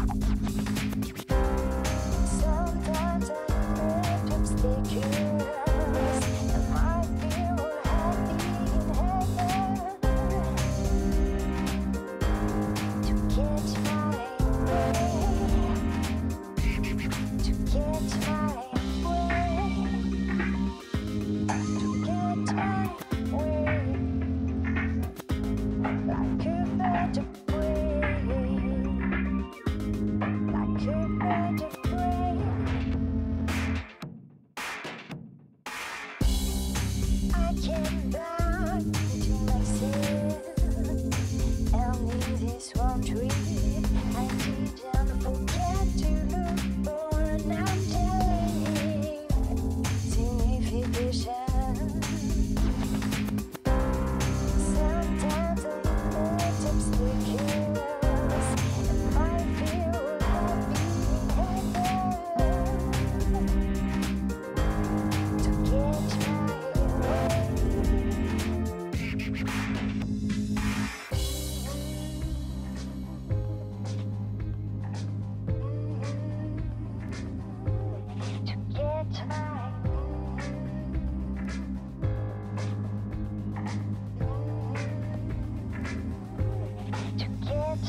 ピピピピ。I can buy